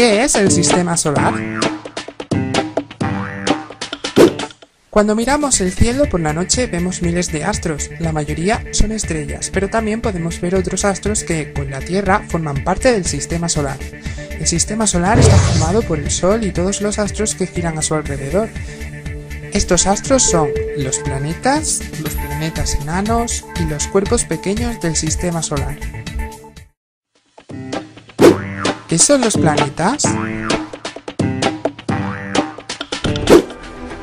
¿Qué es el sistema solar? Cuando miramos el cielo por la noche vemos miles de astros, la mayoría son estrellas, pero también podemos ver otros astros que, con la Tierra, forman parte del sistema solar. El sistema solar está formado por el Sol y todos los astros que giran a su alrededor. Estos astros son los planetas, los planetas enanos y los cuerpos pequeños del sistema solar. ¿Qué son los planetas?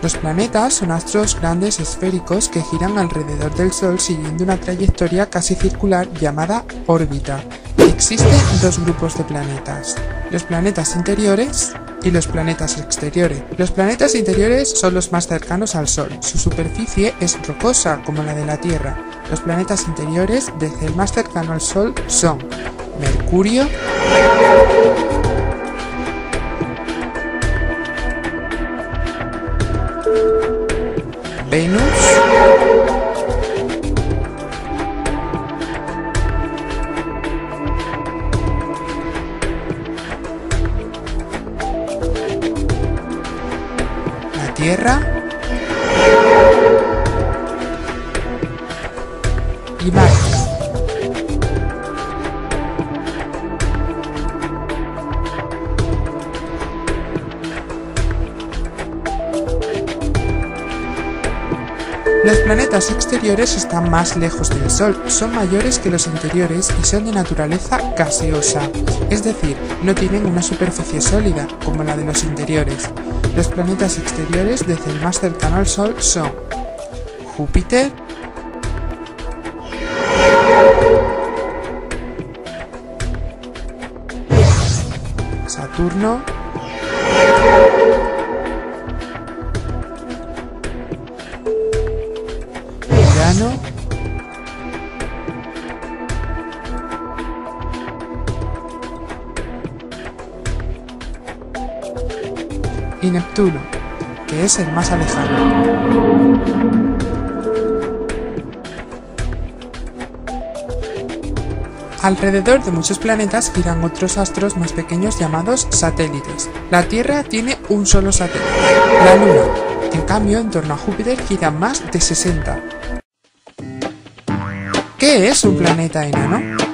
Los planetas son astros grandes esféricos que giran alrededor del Sol siguiendo una trayectoria casi circular llamada órbita. Existen dos grupos de planetas, los planetas interiores y los planetas exteriores. Los planetas interiores son los más cercanos al Sol. Su superficie es rocosa como la de la Tierra. Los planetas interiores desde el más cercano al Sol son Mercurio, Venus, la Tierra. Y Marte. Los planetas exteriores están más lejos del Sol, son mayores que los interiores y son de naturaleza gaseosa, es decir, no tienen una superficie sólida como la de los interiores. Los planetas exteriores desde el más cercano al Sol son Júpiter, Saturno, y Neptuno, que es el más alejado. Alrededor de muchos planetas giran otros astros más pequeños llamados satélites. La Tierra tiene un solo satélite, la Luna. En cambio, en torno a Júpiter giran más de 60. ¿Qué es un planeta enano?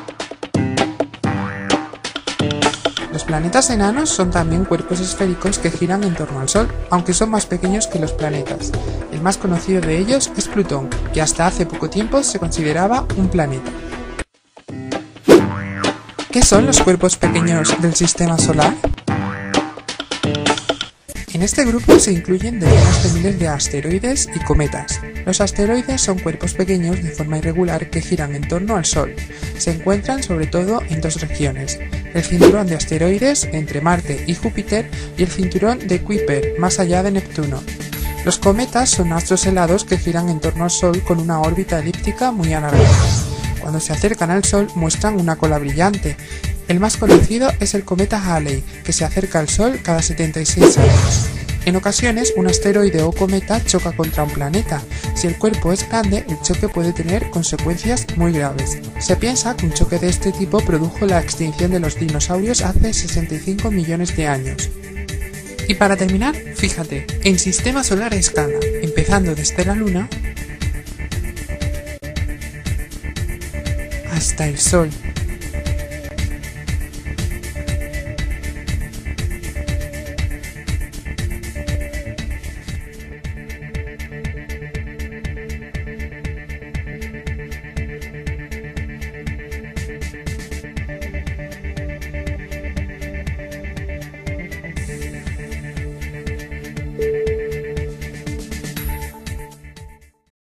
Planetas enanos son también cuerpos esféricos que giran en torno al Sol, aunque son más pequeños que los planetas. El más conocido de ellos es Plutón, que hasta hace poco tiempo se consideraba un planeta. ¿Qué son los cuerpos pequeños del sistema solar? En este grupo se incluyen decenas de miles de asteroides y cometas. Los asteroides son cuerpos pequeños de forma irregular que giran en torno al Sol. Se encuentran sobre todo en dos regiones, el cinturón de asteroides entre Marte y Júpiter y el cinturón de Kuiper más allá de Neptuno. Los cometas son astros helados que giran en torno al Sol con una órbita elíptica muy alargada. Cuando se acercan al Sol muestran una cola brillante. El más conocido es el cometa Halley, que se acerca al Sol cada 76 años. En ocasiones, un asteroide o cometa choca contra un planeta. Si el cuerpo es grande, el choque puede tener consecuencias muy graves. Se piensa que un choque de este tipo produjo la extinción de los dinosaurios hace 65 millones de años. Y para terminar, fíjate, en sistema solar escala, empezando desde la Luna hasta el Sol.